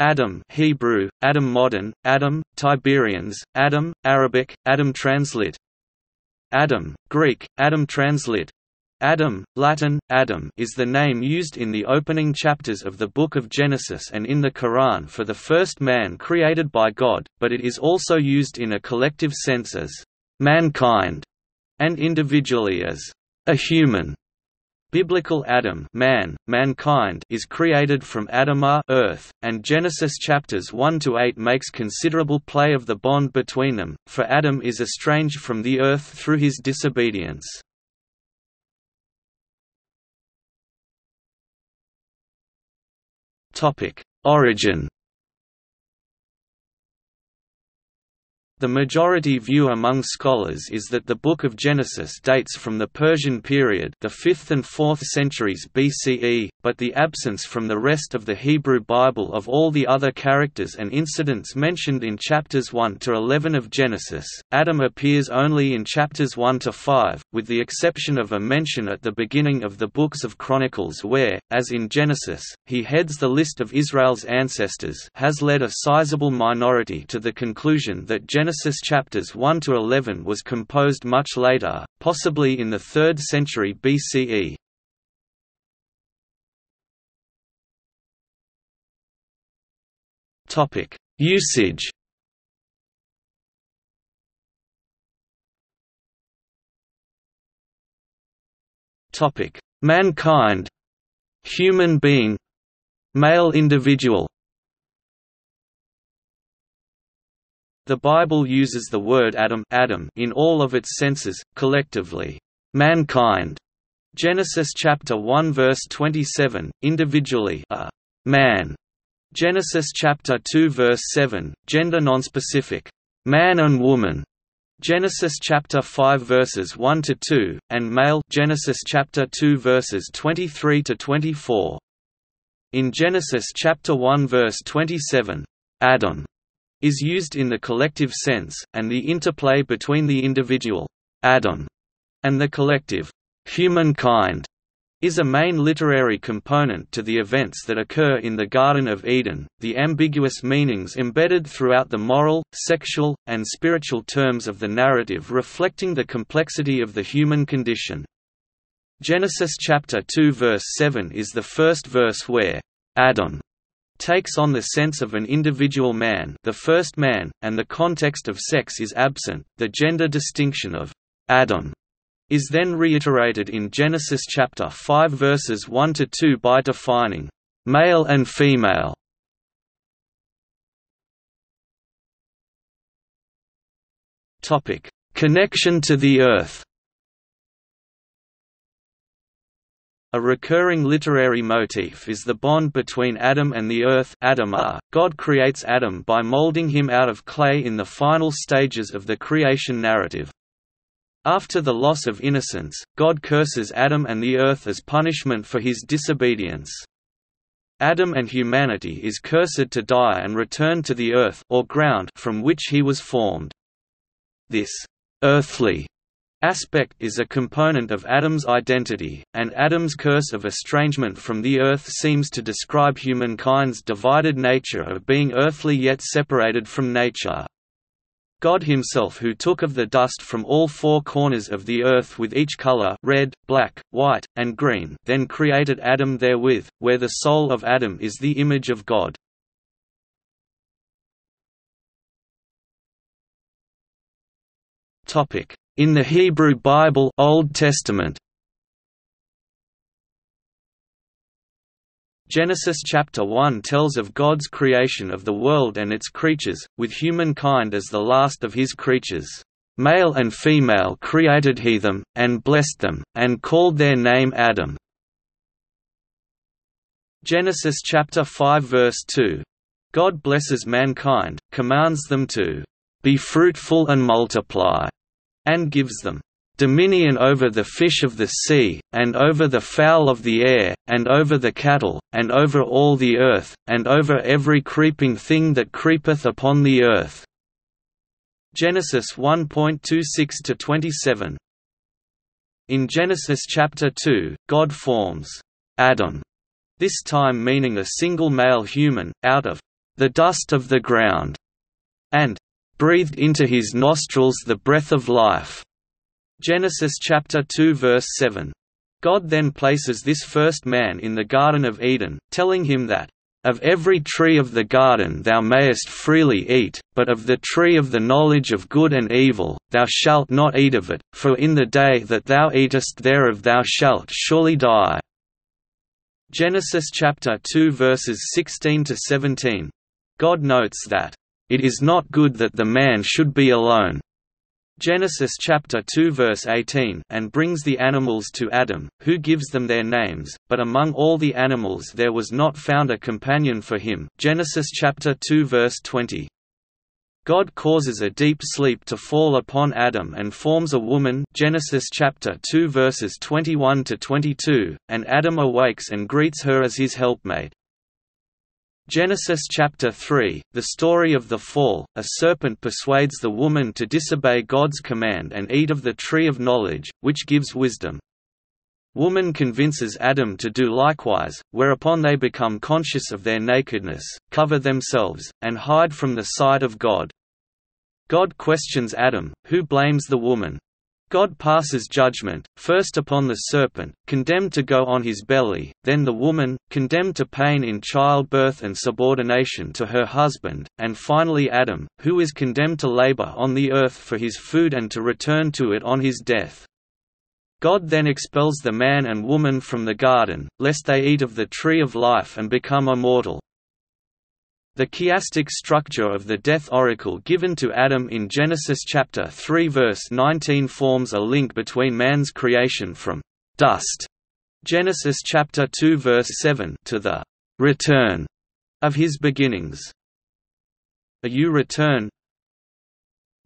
Adam Hebrew, Adam Modern, Adam, Tiberians, Adam, Arabic, Adam Translit Adam, Greek, Adam Translit Adam, Latin, Adam is the name used in the opening chapters of the Book of Genesis and in the Quran for the first man created by God, but it is also used in a collective sense as mankind and individually as a human. Biblical Adam man, mankind is created from Adamah uh, earth, and Genesis chapters 1 to 8 makes considerable play of the bond between them, for Adam is estranged from the earth through his disobedience. Topic: Origin. The majority view among scholars is that the Book of Genesis dates from the Persian period the 5th and 4th centuries BCE, but the absence from the rest of the Hebrew Bible of all the other characters and incidents mentioned in chapters 1 to 11 of Genesis, Adam appears only in chapters 1 to 5, with the exception of a mention at the beginning of the books of Chronicles where, as in Genesis, he heads the list of Israel's ancestors has led a sizable minority to the conclusion that Genesis chapters 1 to 11 was composed much later, possibly in the 3rd century BCE. Topic: Usage. Topic: Mankind, human being, male individual. The Bible uses the word Adam, Adam in all of its senses, collectively, mankind. Genesis chapter 1 verse 27, individually a man Genesis chapter 2 verse 7, gender nonspecific, man and woman. Genesis chapter 5 verses 1 to 2 and male Genesis chapter 2 verses 23 to 24. In Genesis chapter 1 verse 27, Adam is used in the collective sense and the interplay between the individual Adam and the collective humankind is a main literary component to the events that occur in the Garden of Eden, the ambiguous meanings embedded throughout the moral, sexual, and spiritual terms of the narrative reflecting the complexity of the human condition. Genesis chapter 2 verse 7 is the first verse where Adam takes on the sense of an individual man the first man, and the context of sex is absent, the gender distinction of Adam is then reiterated in Genesis chapter 5 verses 1 to 2 by defining male and female. Topic: Connection to the earth. A recurring literary motif is the bond between Adam and the earth Adamah. God creates Adam by molding him out of clay in the final stages of the creation narrative. After the loss of innocence, God curses Adam and the earth as punishment for his disobedience. Adam and humanity is cursed to die and return to the earth or ground from which he was formed. This earthly aspect is a component of Adam's identity, and Adam's curse of estrangement from the earth seems to describe humankind's divided nature of being earthly yet separated from nature. God himself who took of the dust from all four corners of the earth with each color red, black, white, and green then created Adam therewith, where the soul of Adam is the image of God. In the Hebrew Bible Old Testament Genesis chapter 1 tells of God's creation of the world and its creatures, with humankind as the last of his creatures. Male and female created he them, and blessed them, and called their name Adam. Genesis chapter 5 verse 2. God blesses mankind, commands them to be fruitful and multiply, and gives them dominion over the fish of the sea, and over the fowl of the air, and over the cattle, and over all the earth, and over every creeping thing that creepeth upon the earth." Genesis 1.26–27 In Genesis chapter 2, God forms Adam, this time meaning a single male human, out of the dust of the ground, and breathed into his nostrils the breath of life. Genesis chapter 2 verse 7. God then places this first man in the Garden of Eden, telling him that, of every tree of the garden thou mayest freely eat, but of the tree of the knowledge of good and evil, thou shalt not eat of it, for in the day that thou eatest thereof thou shalt surely die. Genesis chapter 2 verses 16 to 17. God notes that, It is not good that the man should be alone, Genesis chapter 2 verse 18 and brings the animals to Adam, who gives them their names, but among all the animals there was not found a companion for him Genesis chapter 2 verse 20. God causes a deep sleep to fall upon Adam and forms a woman Genesis chapter 2 verses 21 to 22, and Adam awakes and greets her as his helpmate. Genesis chapter 3, the story of the fall, a serpent persuades the woman to disobey God's command and eat of the tree of knowledge, which gives wisdom. Woman convinces Adam to do likewise, whereupon they become conscious of their nakedness, cover themselves, and hide from the sight of God. God questions Adam, who blames the woman. God passes judgment, first upon the serpent, condemned to go on his belly, then the woman, condemned to pain in childbirth and subordination to her husband, and finally Adam, who is condemned to labor on the earth for his food and to return to it on his death. God then expels the man and woman from the garden, lest they eat of the tree of life and become immortal. The chiastic structure of the death oracle given to Adam in Genesis chapter 3 verse 19 forms a link between man's creation from dust Genesis chapter 2 verse 7 to the return of his beginnings. A you return?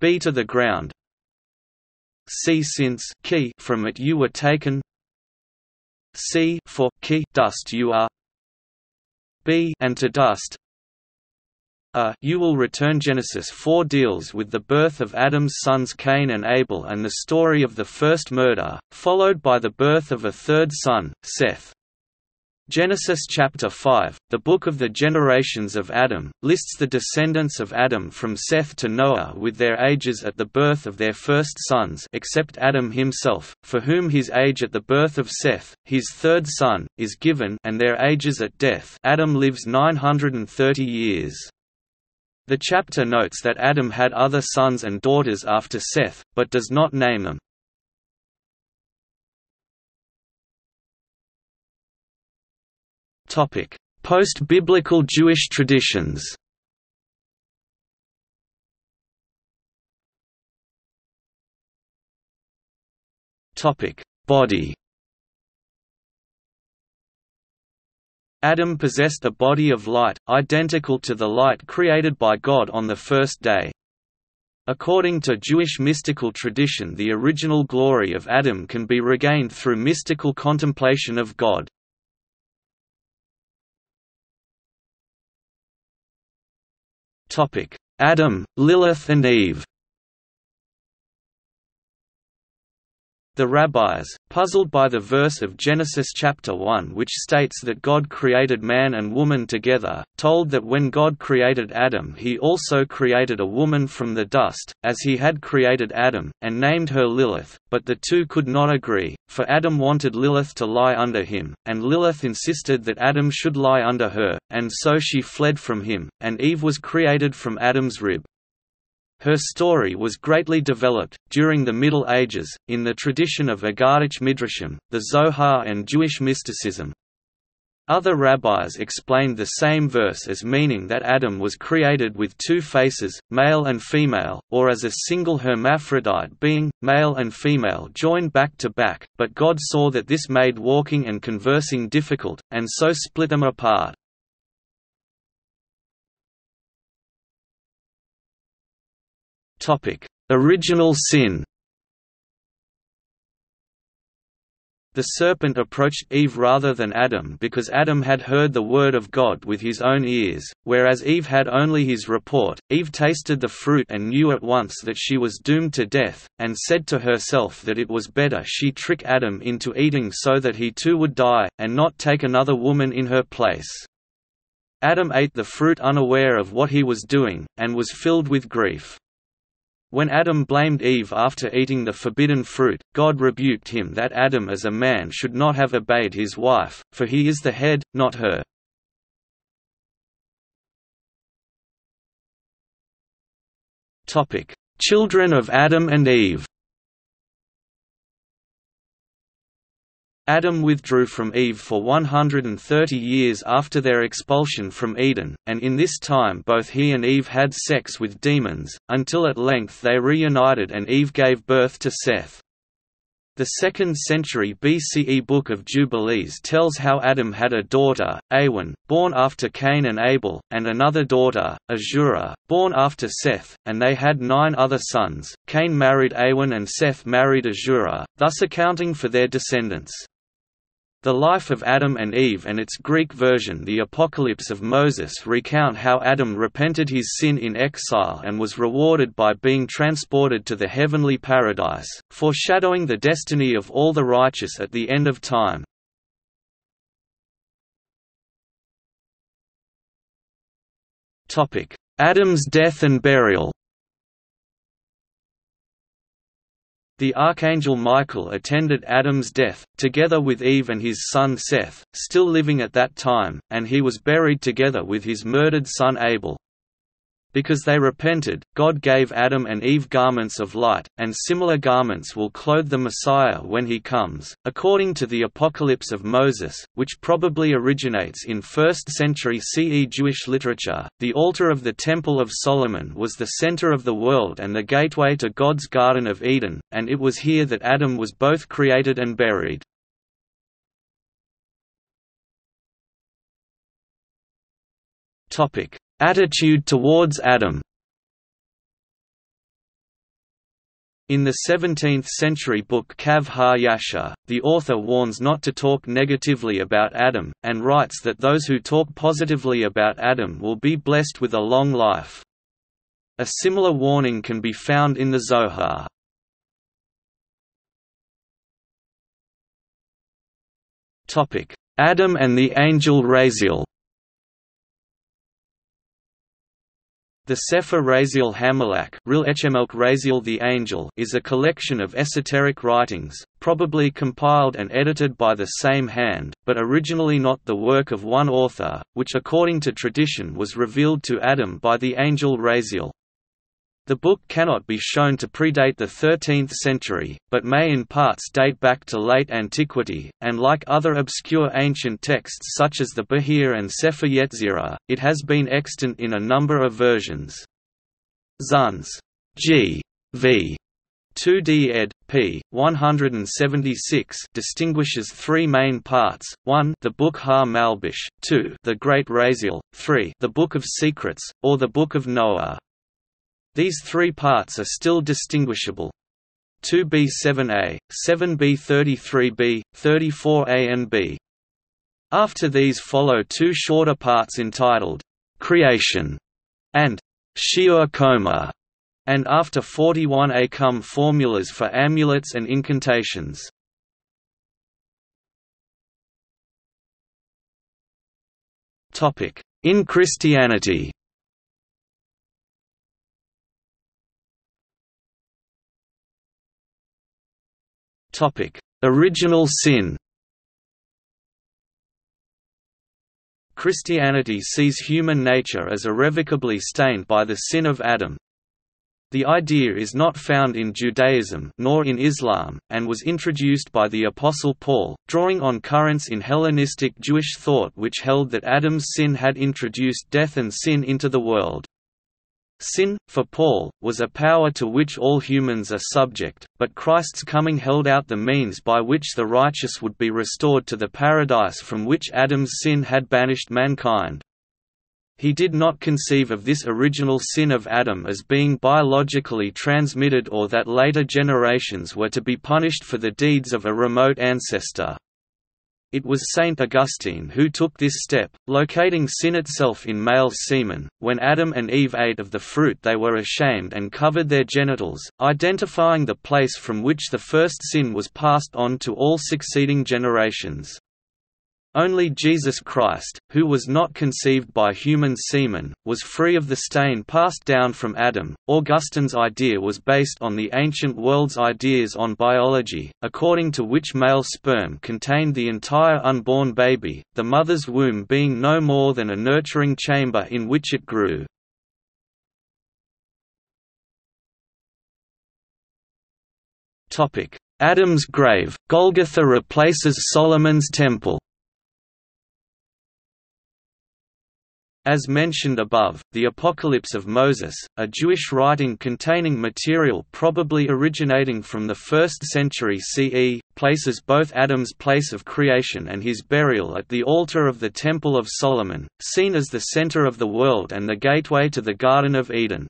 B to the ground. C since key from it you were taken. C for key dust you are. B and to dust a you will return Genesis 4 deals with the birth of Adam's sons Cain and Abel and the story of the first murder, followed by the birth of a third son, Seth. Genesis chapter 5, the book of the generations of Adam, lists the descendants of Adam from Seth to Noah with their ages at the birth of their first sons except Adam himself, for whom his age at the birth of Seth, his third son, is given and their ages at death Adam lives 930 years. The chapter notes that Adam had other sons and daughters after Seth, but does not name them. Post-biblical Jewish traditions. Body Adam possessed a body of light, identical to the light created by God on the first day. According to Jewish mystical tradition the original glory of Adam can be regained through mystical contemplation of God. Adam, Lilith and Eve The rabbis, puzzled by the verse of Genesis chapter 1 which states that God created man and woman together, told that when God created Adam he also created a woman from the dust, as he had created Adam, and named her Lilith, but the two could not agree, for Adam wanted Lilith to lie under him, and Lilith insisted that Adam should lie under her, and so she fled from him, and Eve was created from Adam's rib. Her story was greatly developed, during the Middle Ages, in the tradition of Aggadic Midrashim, the Zohar and Jewish mysticism. Other rabbis explained the same verse as meaning that Adam was created with two faces, male and female, or as a single hermaphrodite being, male and female joined back to back, but God saw that this made walking and conversing difficult, and so split them apart. Topic: Original sin. The serpent approached Eve rather than Adam because Adam had heard the word of God with his own ears, whereas Eve had only his report. Eve tasted the fruit and knew at once that she was doomed to death, and said to herself that it was better she trick Adam into eating so that he too would die, and not take another woman in her place. Adam ate the fruit unaware of what he was doing, and was filled with grief. When Adam blamed Eve after eating the forbidden fruit, God rebuked him that Adam as a man should not have obeyed his wife, for he is the head, not her. Children of Adam and Eve Adam withdrew from Eve for 130 years after their expulsion from Eden, and in this time both he and Eve had sex with demons, until at length they reunited and Eve gave birth to Seth. The 2nd century BCE Book of Jubilees tells how Adam had a daughter, Awan, born after Cain and Abel, and another daughter, Azura, born after Seth, and they had nine other sons. Cain married Awan and Seth married Azura, thus accounting for their descendants. The Life of Adam and Eve and its Greek version The Apocalypse of Moses recount how Adam repented his sin in exile and was rewarded by being transported to the heavenly paradise, foreshadowing the destiny of all the righteous at the end of time. Adam's death and burial The archangel Michael attended Adam's death, together with Eve and his son Seth, still living at that time, and he was buried together with his murdered son Abel. Because they repented, God gave Adam and Eve garments of light, and similar garments will clothe the Messiah when he comes. According to the Apocalypse of Moses, which probably originates in 1st century CE Jewish literature, the altar of the Temple of Solomon was the center of the world and the gateway to God's Garden of Eden, and it was here that Adam was both created and buried. Topic: Attitude towards Adam In the 17th-century book Kav Ha-Yashar, the author warns not to talk negatively about Adam, and writes that those who talk positively about Adam will be blessed with a long life. A similar warning can be found in the Zohar. Adam and the angel Raziel The Sefer Raziel Raziel the Angel is a collection of esoteric writings, probably compiled and edited by the same hand, but originally not the work of one author, which according to tradition was revealed to Adam by the angel Raziel. The book cannot be shown to predate the 13th century, but may in parts date back to late antiquity, and like other obscure ancient texts such as the Bahir and Sefer Yetzirah, it has been extant in a number of versions. Zunz. G. v. 2d ed. p. 176 distinguishes three main parts, 1 the Book Ha-Malbish, 2 the Great Raziel, 3 the Book of Secrets, or the Book of Noah. These three parts are still distinguishable. 2b7a, 7b33b, 34a and b. After these follow two shorter parts entitled, "'Creation' and "'Shiur Koma' and after 41a come formulas for amulets and incantations. In Christianity Original sin. Christianity sees human nature as irrevocably stained by the sin of Adam. The idea is not found in Judaism nor in Islam, and was introduced by the Apostle Paul, drawing on currents in Hellenistic Jewish thought which held that Adam's sin had introduced death and sin into the world. Sin, for Paul, was a power to which all humans are subject, but Christ's coming held out the means by which the righteous would be restored to the paradise from which Adam's sin had banished mankind. He did not conceive of this original sin of Adam as being biologically transmitted or that later generations were to be punished for the deeds of a remote ancestor. It was Saint Augustine who took this step, locating sin itself in male semen. When Adam and Eve ate of the fruit, they were ashamed and covered their genitals, identifying the place from which the first sin was passed on to all succeeding generations. Only Jesus Christ, who was not conceived by human semen, was free of the stain passed down from Adam. Augustine's idea was based on the ancient world's ideas on biology, according to which male sperm contained the entire unborn baby, the mother's womb being no more than a nurturing chamber in which it grew. Adam's grave, Golgotha replaces Solomon's temple As mentioned above, the Apocalypse of Moses, a Jewish writing containing material probably originating from the 1st century CE, places both Adam's place of creation and his burial at the altar of the Temple of Solomon, seen as the center of the world and the gateway to the Garden of Eden.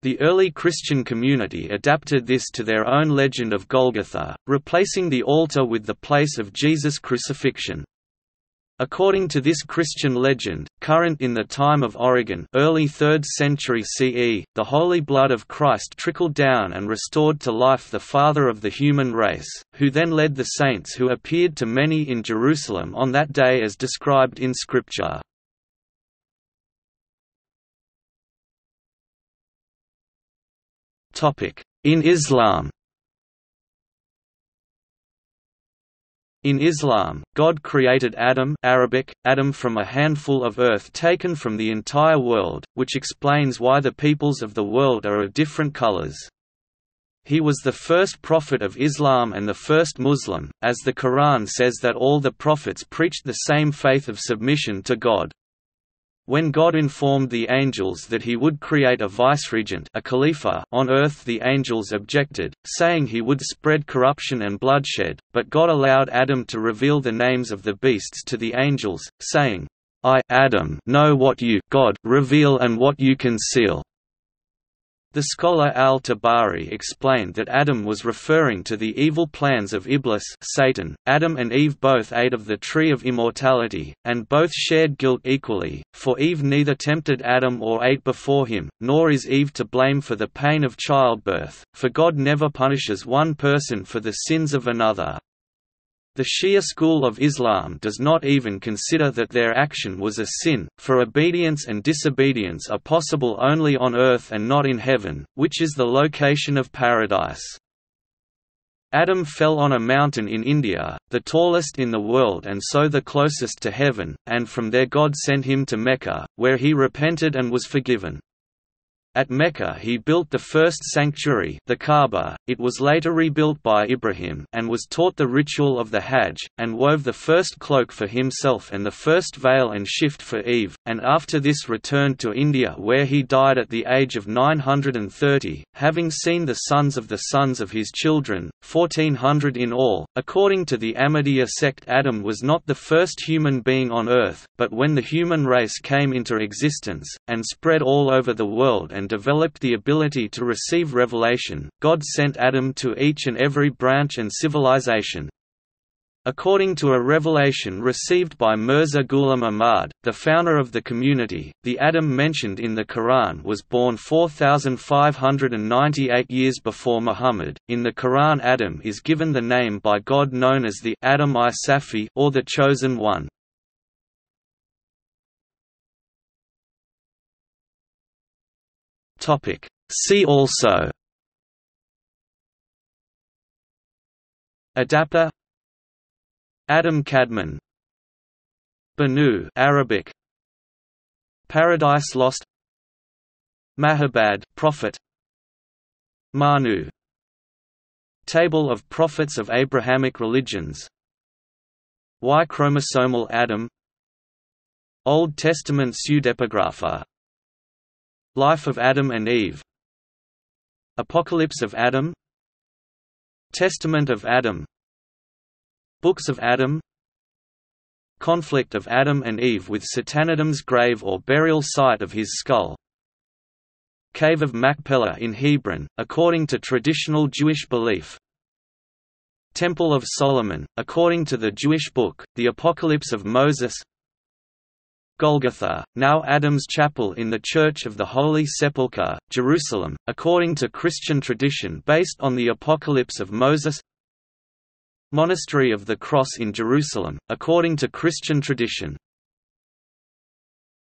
The early Christian community adapted this to their own legend of Golgotha, replacing the altar with the place of Jesus' crucifixion. According to this Christian legend, current in the time of Origen early 3rd century CE, the holy blood of Christ trickled down and restored to life the father of the human race, who then led the saints who appeared to many in Jerusalem on that day as described in Scripture. In Islam In Islam, God created Adam Arabic, Adam from a handful of earth taken from the entire world, which explains why the peoples of the world are of different colors. He was the first prophet of Islam and the first Muslim, as the Quran says that all the prophets preached the same faith of submission to God. When God informed the angels that he would create a viceregent a on earth the angels objected, saying he would spread corruption and bloodshed, but God allowed Adam to reveal the names of the beasts to the angels, saying, I Adam know what you God reveal and what you conceal. The scholar al-Tabari explained that Adam was referring to the evil plans of Iblis Satan. Adam and Eve both ate of the tree of immortality, and both shared guilt equally, for Eve neither tempted Adam or ate before him, nor is Eve to blame for the pain of childbirth, for God never punishes one person for the sins of another. The Shia school of Islam does not even consider that their action was a sin, for obedience and disobedience are possible only on earth and not in heaven, which is the location of paradise. Adam fell on a mountain in India, the tallest in the world and so the closest to heaven, and from there God sent him to Mecca, where he repented and was forgiven. At Mecca he built the first sanctuary the Kaaba, it was later rebuilt by Ibrahim and was taught the ritual of the Hajj, and wove the first cloak for himself and the first veil and shift for Eve, and after this returned to India where he died at the age of 930, having seen the sons of the sons of his children, 1400 in all. According to the Ahmadiyya sect Adam was not the first human being on earth, but when the human race came into existence, and spread all over the world and developed the ability to receive revelation, God sent Adam to each and every branch and civilization. According to a revelation received by Mirza Ghulam Ahmad, the founder of the community, the Adam mentioned in the Quran was born 4598 years before Muhammad. In the Quran, Adam is given the name by God known as the Adam i Safi or the Chosen One. Topic. See also. Adapa. Adam Kadmon Banu Arabic. Paradise Lost. Mahabad Prophet. Manu. Table of Prophets of Abrahamic Religions. Y-chromosomal Adam. Old Testament pseudepigrapha Life of Adam and Eve. Apocalypse of Adam. Testament of Adam. Books of Adam. Conflict of Adam and Eve with Satanadam's grave or burial site of his skull. Cave of Machpelah in Hebron, according to traditional Jewish belief. Temple of Solomon, according to the Jewish book, The Apocalypse of Moses Golgotha, now Adam's Chapel in the Church of the Holy Sepulchre, Jerusalem, according to Christian tradition based on the Apocalypse of Moses Monastery of the Cross in Jerusalem, according to Christian tradition.